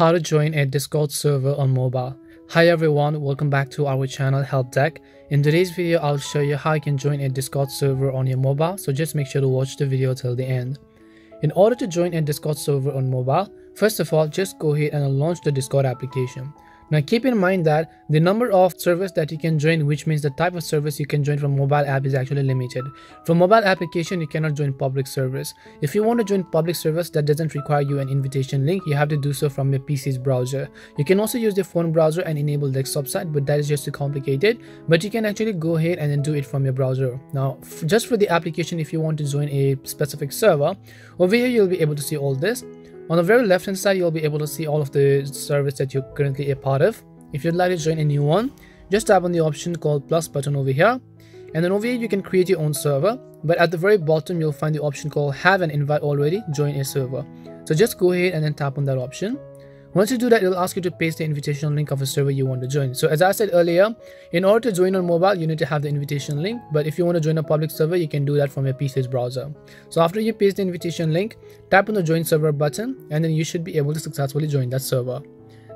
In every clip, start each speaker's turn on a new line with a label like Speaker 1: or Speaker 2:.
Speaker 1: how to join a Discord server on mobile. Hi everyone, welcome back to our channel Help Deck. In today's video, I'll show you how you can join a Discord server on your mobile, so just make sure to watch the video till the end. In order to join a Discord server on mobile, first of all, just go ahead and launch the Discord application. Now keep in mind that the number of servers that you can join which means the type of service you can join from mobile app is actually limited. From mobile application you cannot join public service. If you want to join public service that doesn't require you an invitation link you have to do so from your PC's browser. You can also use the phone browser and enable desktop site but that is just too complicated but you can actually go ahead and then do it from your browser. Now just for the application if you want to join a specific server over here you'll be able to see all this on the very left hand side, you'll be able to see all of the service that you're currently a part of. If you'd like to join a new one, just tap on the option called plus button over here. And then over here, you can create your own server. But at the very bottom, you'll find the option called have an invite already, join a server. So just go ahead and then tap on that option. Once you do that, it'll ask you to paste the invitation link of a server you want to join. So as I said earlier, in order to join on mobile, you need to have the invitation link. But if you want to join a public server, you can do that from your PC's browser. So after you paste the invitation link, tap on the join server button, and then you should be able to successfully join that server.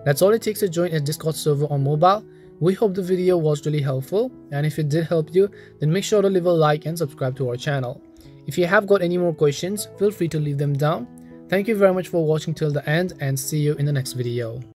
Speaker 1: That's all it takes to join a Discord server on mobile. We hope the video was really helpful, and if it did help you, then make sure to leave a like and subscribe to our channel. If you have got any more questions, feel free to leave them down. Thank you very much for watching till the end and see you in the next video.